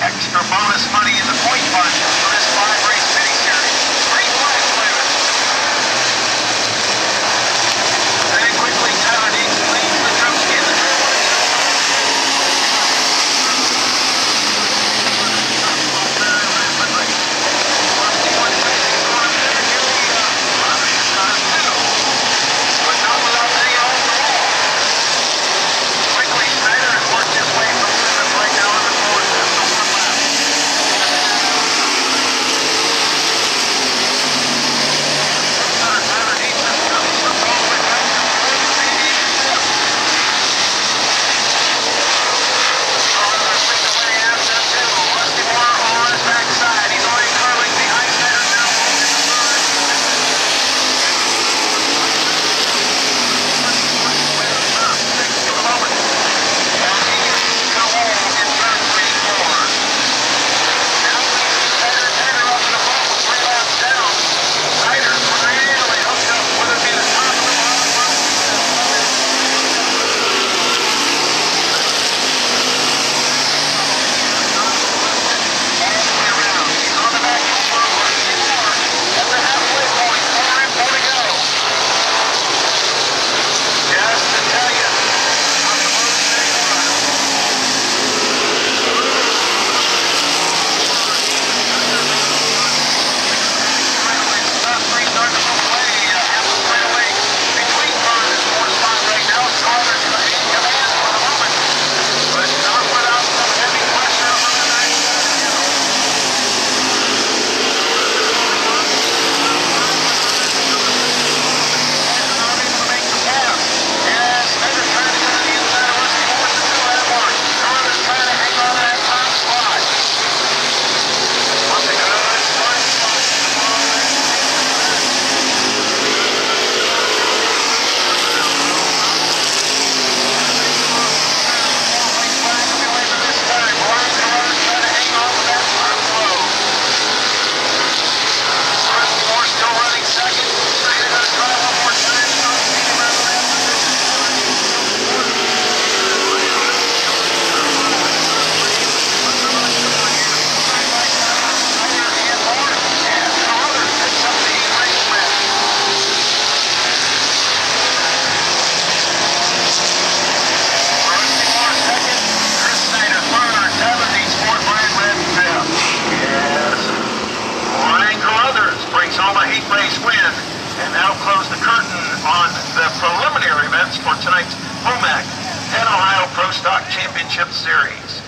extra bonus money. Championship Series.